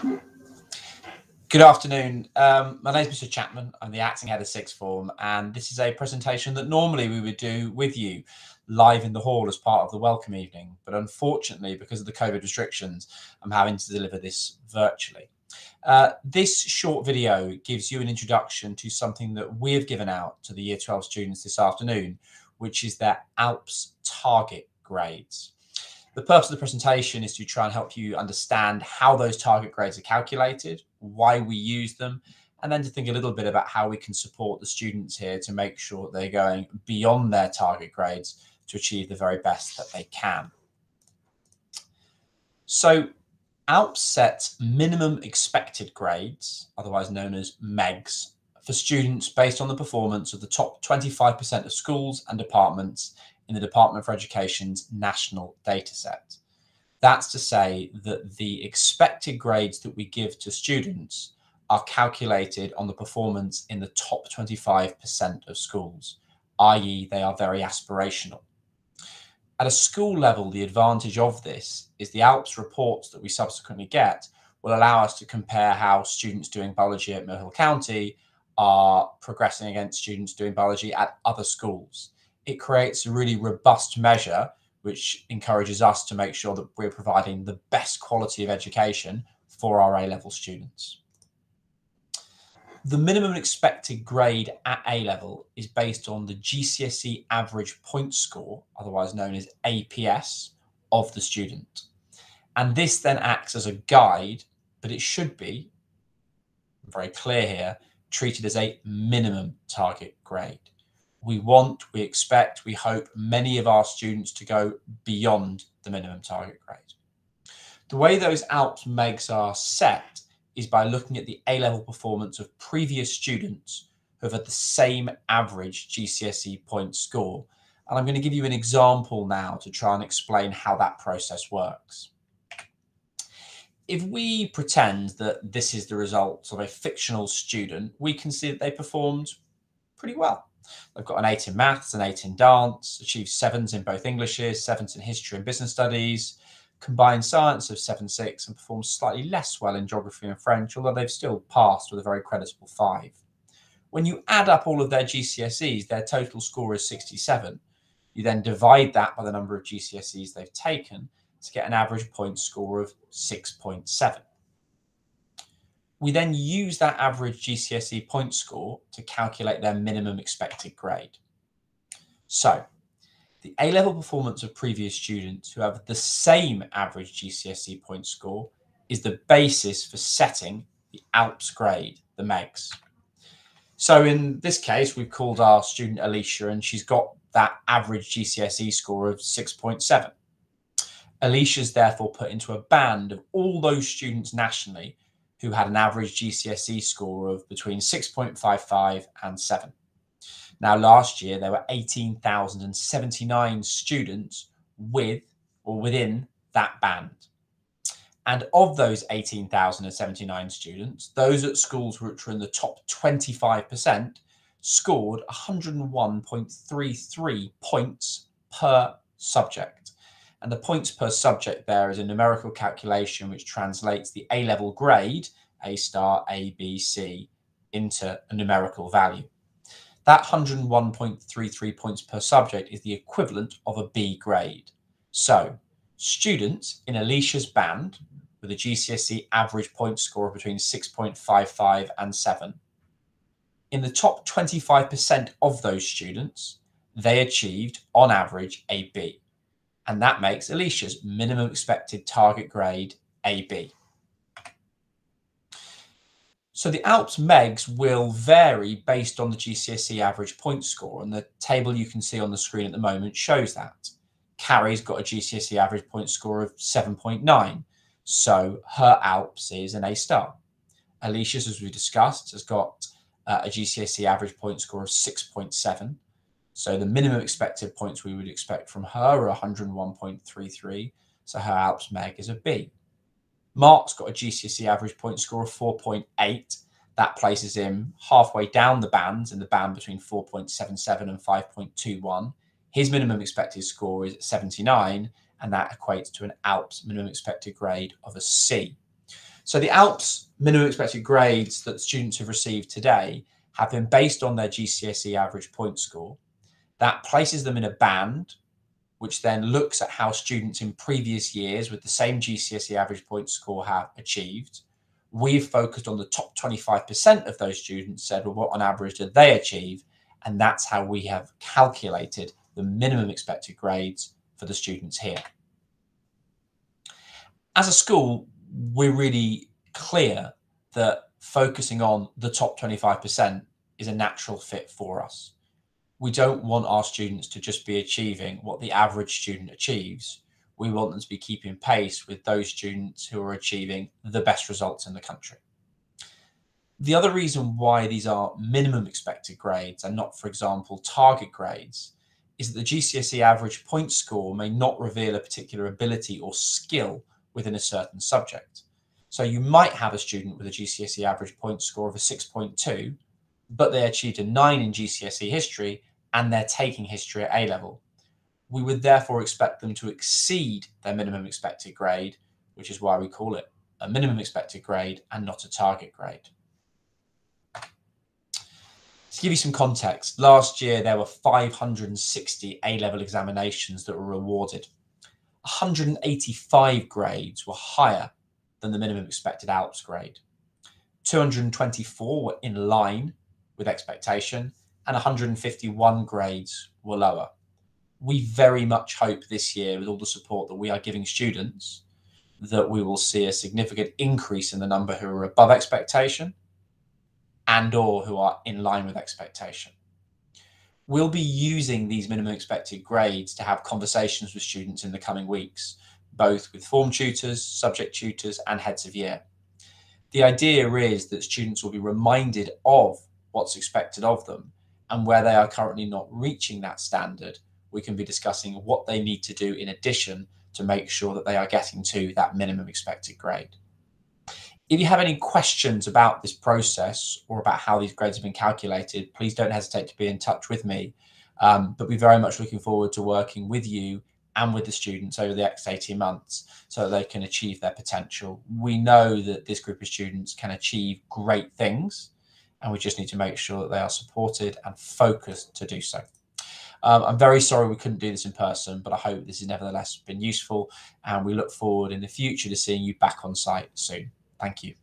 Good afternoon. Um, my name is Mr. Chapman. I'm the acting head of sixth form, and this is a presentation that normally we would do with you live in the hall as part of the welcome evening. But unfortunately, because of the COVID restrictions, I'm having to deliver this virtually. Uh, this short video gives you an introduction to something that we have given out to the Year 12 students this afternoon, which is their ALPS target grades. The purpose of the presentation is to try and help you understand how those target grades are calculated, why we use them, and then to think a little bit about how we can support the students here to make sure they're going beyond their target grades to achieve the very best that they can. So sets minimum expected grades, otherwise known as MEGs, for students based on the performance of the top 25% of schools and departments in the Department for Education's national dataset. That's to say that the expected grades that we give to students are calculated on the performance in the top 25% of schools, i.e., they are very aspirational. At a school level, the advantage of this is the ALPS reports that we subsequently get will allow us to compare how students doing biology at Mill Hill County are progressing against students doing biology at other schools it creates a really robust measure which encourages us to make sure that we're providing the best quality of education for our A level students. The minimum expected grade at A level is based on the GCSE average point score, otherwise known as APS, of the student. And this then acts as a guide, but it should be, very clear here, treated as a minimum target grade we want, we expect, we hope many of our students to go beyond the minimum target grade. The way those ALPS MEGs are set is by looking at the A-level performance of previous students who have had the same average GCSE point score. And I'm going to give you an example now to try and explain how that process works. If we pretend that this is the result of a fictional student, we can see that they performed pretty well. They've got an eight in maths, an eight in dance, achieved sevens in both Englishes, sevens in history and business studies, combined science of seven six, and performed slightly less well in geography and French, although they've still passed with a very creditable five. When you add up all of their GCSEs, their total score is 67. You then divide that by the number of GCSEs they've taken to get an average point score of 6.7. We then use that average GCSE point score to calculate their minimum expected grade. So the A-level performance of previous students who have the same average GCSE point score is the basis for setting the ALPS grade, the MEGS. So in this case, we've called our student Alicia and she's got that average GCSE score of 6.7. Alicia is therefore put into a band of all those students nationally who had an average GCSE score of between 6.55 and 7. Now, last year, there were 18,079 students with or within that band. And of those 18,079 students, those at schools which were in the top 25% scored 101.33 points per subject. And the points per subject there is a numerical calculation which translates the A level grade, A star, A, B, C, into a numerical value. That 101.33 points per subject is the equivalent of a B grade. So, students in Alicia's band with a GCSE average point score of between 6.55 and 7, in the top 25% of those students, they achieved on average a B and that makes Alicia's minimum expected target grade AB. So the ALPS MEGs will vary based on the GCSE average point score, and the table you can see on the screen at the moment shows that. Carrie's got a GCSE average point score of 7.9, so her ALPS is an A star. Alicia's, as we discussed, has got uh, a GCSE average point score of 6.7, so the minimum expected points we would expect from her are 101.33. So her ALPS MEG is a B. Mark's got a GCSE average point score of 4.8. That places him halfway down the bands in the band between 4.77 and 5.21. His minimum expected score is 79, and that equates to an ALPS minimum expected grade of a C. So the ALPS minimum expected grades that students have received today have been based on their GCSE average point score. That places them in a band, which then looks at how students in previous years with the same GCSE average point score have achieved. We've focused on the top 25% of those students, said, well, what on average did they achieve? And that's how we have calculated the minimum expected grades for the students here. As a school, we're really clear that focusing on the top 25% is a natural fit for us. We don't want our students to just be achieving what the average student achieves. We want them to be keeping pace with those students who are achieving the best results in the country. The other reason why these are minimum expected grades and not, for example, target grades is that the GCSE average point score may not reveal a particular ability or skill within a certain subject. So you might have a student with a GCSE average point score of a 6.2, but they achieved a 9 in GCSE history and they're taking history at A level. We would therefore expect them to exceed their minimum expected grade, which is why we call it a minimum expected grade and not a target grade. To give you some context, last year there were 560 A level examinations that were awarded. 185 grades were higher than the minimum expected ALPS grade. 224 were in line with expectation, and 151 grades were lower. We very much hope this year, with all the support that we are giving students, that we will see a significant increase in the number who are above expectation and or who are in line with expectation. We'll be using these minimum expected grades to have conversations with students in the coming weeks both with form tutors, subject tutors, and heads of year. The idea is that students will be reminded of what's expected of them and where they are currently not reaching that standard, we can be discussing what they need to do in addition to make sure that they are getting to that minimum expected grade. If you have any questions about this process or about how these grades have been calculated, please don't hesitate to be in touch with me. Um, but we're very much looking forward to working with you and with the students over the next 18 months so that they can achieve their potential. We know that this group of students can achieve great things and we just need to make sure that they are supported and focused to do so. Um, I'm very sorry we couldn't do this in person, but I hope this has nevertheless been useful and we look forward in the future to seeing you back on site soon. Thank you.